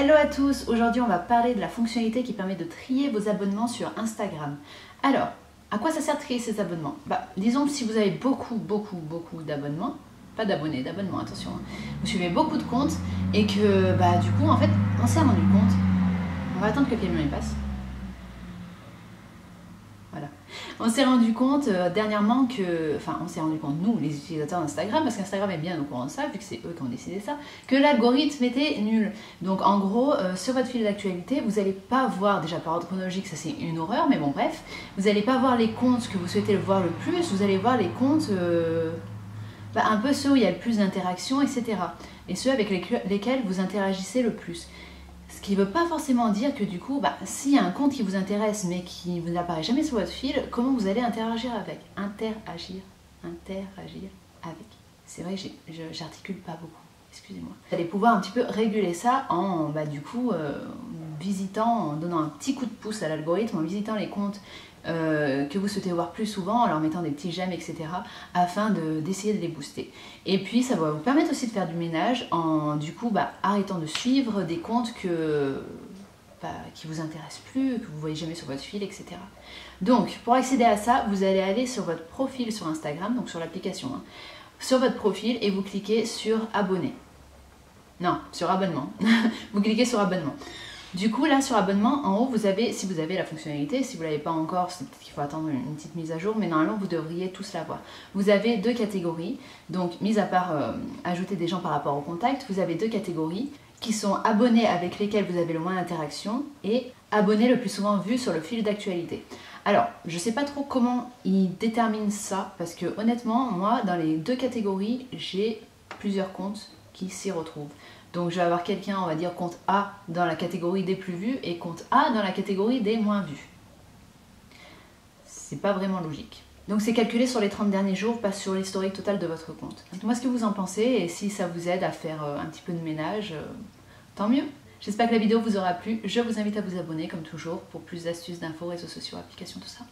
Hello à tous, aujourd'hui on va parler de la fonctionnalité qui permet de trier vos abonnements sur Instagram. Alors, à quoi ça sert de trier ces abonnements? Bah, Disons que si vous avez beaucoup, beaucoup, beaucoup d'abonnements, pas d'abonnés, d'abonnements, attention, hein, vous suivez beaucoup de comptes et que bah, du coup en fait on s'est rendu compte, on va attendre que camion passe, on s'est rendu compte euh, dernièrement que, enfin, on s'est rendu compte, nous, les utilisateurs d'Instagram, parce qu'Instagram est bien au courant de ça, vu que c'est eux qui ont décidé ça, que l'algorithme était nul. Donc, en gros, euh, sur votre fil d'actualité, vous n'allez pas voir, déjà par ordre chronologique, ça c'est une horreur, mais bon, bref, vous n'allez pas voir les comptes que vous souhaitez voir le plus, vous allez voir les comptes. Euh, bah, un peu ceux où il y a le plus d'interactions, etc. Et ceux avec lesquels vous interagissez le plus. Ce qui ne veut pas forcément dire que du coup, bah, s'il y a un compte qui vous intéresse mais qui vous n'apparaît jamais sur votre fil, comment vous allez interagir avec? Interagir, interagir avec. C'est vrai j'articule pas beaucoup, excusez-moi. Vous allez pouvoir un petit peu réguler ça en, bah, du coup, euh, visitant, en donnant un petit coup de pouce à l'algorithme, en visitant les comptes euh, que vous souhaitez voir plus souvent en leur mettant des petits j'aime, etc. afin d'essayer de, les booster. Et puis ça va vous permettre aussi de faire du ménage en du coup bah, arrêtant de suivre des comptes que, bah, qui vous intéressent plus, que vous voyez jamais sur votre fil, etc. Donc pour accéder à ça, vous allez aller sur votre profil sur Instagram, donc sur l'application, hein, sur votre profil et vous cliquez sur abonner. Non, sur abonnement. vous cliquez sur abonnement. Du coup, là, sur abonnement, en haut, vous avez, si vous avez la fonctionnalité, si vous ne l'avez pas encore, c'est peut-être qu'il faut attendre une petite mise à jour, mais normalement, vous devriez tous l'avoir. Vous avez deux catégories, donc, mis à part euh, ajouter des gens par rapport au contact, vous avez deux catégories qui sont abonnés avec lesquels vous avez le moins d'interaction et abonnés le plus souvent vus sur le fil d'actualité. Alors, je ne sais pas trop comment ils déterminent ça, parce que honnêtement, moi, dans les deux catégories, j'ai plusieurs comptes s'y retrouvent. Donc je vais avoir quelqu'un, on va dire compte A dans la catégorie des plus vus et compte A dans la catégorie des moins vus. C'est pas vraiment logique. Donc c'est calculé sur les 30 derniers jours, pas sur l'historique total de votre compte. Dites-moi ce que vous en pensez et si ça vous aide à faire euh, un petit peu de ménage, euh, tant mieux. J'espère que la vidéo vous aura plu. Je vous invite à vous abonner comme toujours pour plus d'astuces, d'infos, réseaux sociaux, applications, tout ça.